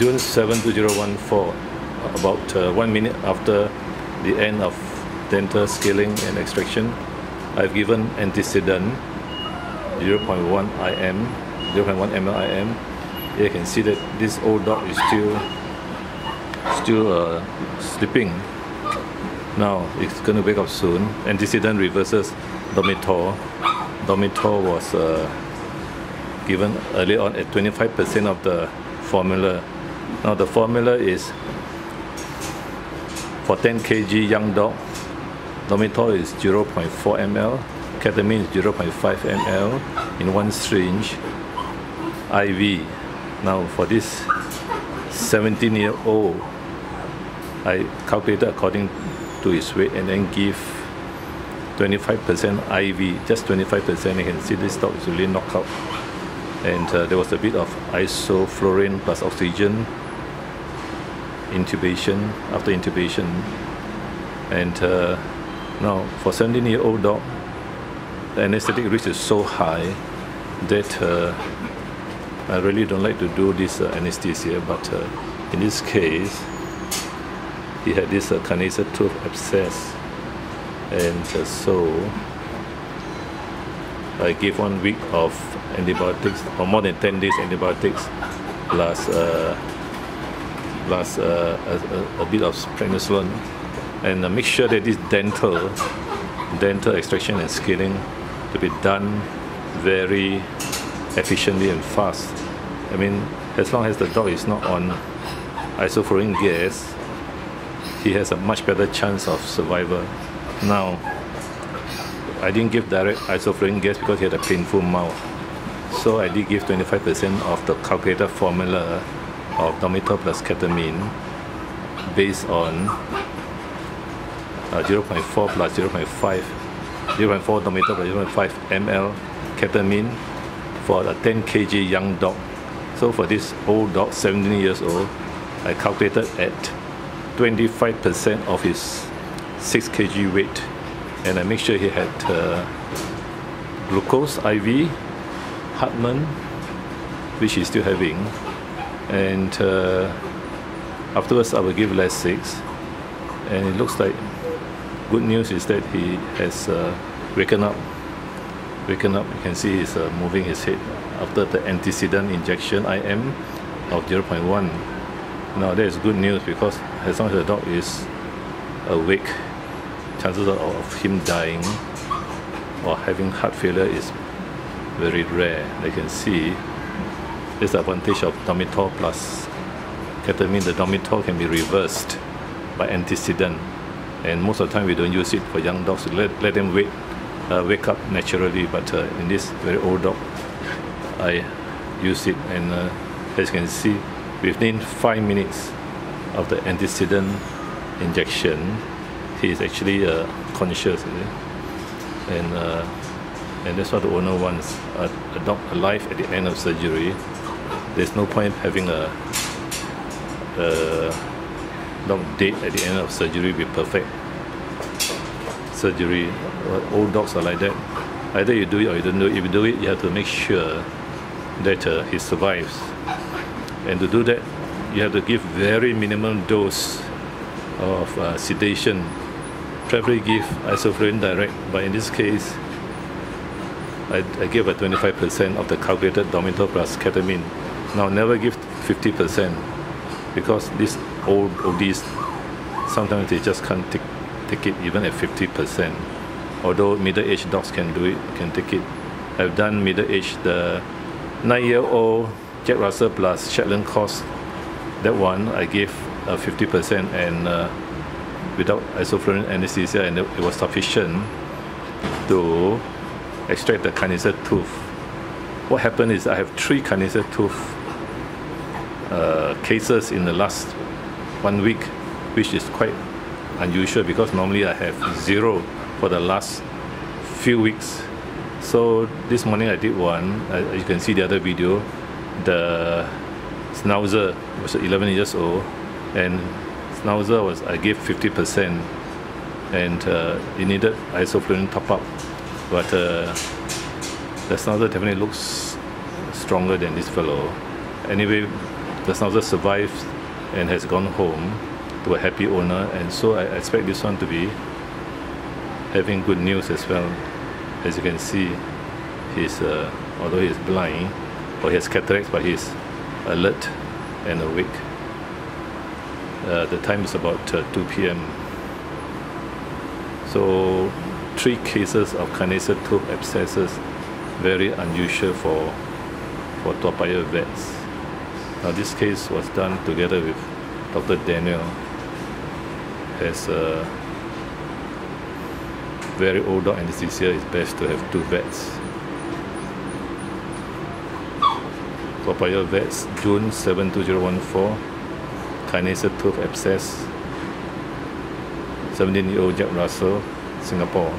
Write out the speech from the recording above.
June 7, 2014, about uh, one minute after the end of dental scaling and extraction, I've given Antisedan 0.1 IM, 0.1 ml IM. You can see that this old dog is still still uh, sleeping. Now it's going to wake up soon. Antisedan reverses Domitor. Domitor was uh, given early on at 25% of the formula. Now the formula is for 10 kg young dog, Domitor is 0.4 ml, ketamine is 0.5 ml in one syringe, IV. Now for this 17 year old, I calculated according to his weight and then give 25% IV, just 25%. You can see this dog is really knocked out. And uh, there was a bit of isoflurane plus oxygen intubation after intubation. And uh, now for 17 year old dog, the anesthetic risk is so high that uh, I really don't like to do this uh, anesthesia, but uh, in this case, he had this uh, tooth abscess, and uh, so I gave one week of antibiotics, or more than 10 days antibiotics, plus uh, plus uh, a, a, bit of prednisolone, and uh, make sure that this dental dental extraction and scaling to be done very efficiently and fast. I mean, as long as the dog is not on isoflurane gas, he has a much better chance of survival. Now, I didn't give direct isoflurane gas because he had a painful mouth. So I did give 25% of the calculated formula of Domitor plus ketamine based on uh, 0.4 plus 0.5 0.4 Domitor plus 0.5 ml ketamine for a 10 kg young dog. So for this old dog, 17 years old, I calculated at 25% of his 6 kg weight and I make sure he had uh, glucose IV, Hartmann, which he's still having, and uh, afterwards I will give Lasix, and it looks like good news is that he has uh, waken up. Waken up, you can see he's uh, moving his head after the Antisedan injection IM of 0.1. Now that is good news because as long as the dog is awake, chances of him dying or having heart failure is very rare. They can see this advantage of Domitor plus ketamine. The Domitor can be reversed by Antisedan, and most of the time we don't use it for young dogs. Let, let them wait, uh, wake up naturally. But uh, in this very old dog, I use it, and uh, as you can see, within five minutes of the Antisedan injection, he is actually uh, conscious, and uh, and that's what the owner wants: a, a dog alive at the end of surgery. There's no point having a, a dog dead at the end of surgery be perfect surgery. Old dogs are like that. Either you do it or you don't do it. If you do it, you have to make sure that uh, he survives. And to do that, you have to give very minimum dose of uh, sedation. Preferably give isoflurane direct, but in this case, I, I give a 25% of the calculated Domitor plus ketamine. Now never give 50% because these old ODs, sometimes they just can't take, take it even at 50%. Although middle-aged dogs can do it, can take it. I've done middle-aged, the nine-year-old Jack Russell plus Shetland Cross that one I gave uh, 50% and uh, without isoflurane anesthesia and it was sufficient to extract the carnassial tooth. What happened is I have three carnassial tooth uh, cases in the last one week, which is quite unusual because normally I have zero for the last few weeks. So this morning I did one, uh, you can see the other video, the Schnauzer was 11 years old, and Schnauzer was I gave 50%, and uh, it needed isoflurane top up, but uh, the Schnauzer definitely looks stronger than this fellow. Anyway, the schnauzer survived and has gone home to a happy owner. And so I expect this one to be having good news as well. As you can see he's uh, although he's blind or he has cataracts but he's alert and awake uh, the time is about uh, 2 p.m. So three cases of carnassial tooth abscesses, very unusual for for Toa Payoh vets. Now this case was done together with Dr. Daniel as a very old dog anesthesia it's best to have two vets. Toa Payoh vets June 72014 carnassial tooth abscess 17 year old Jack Russell Singapore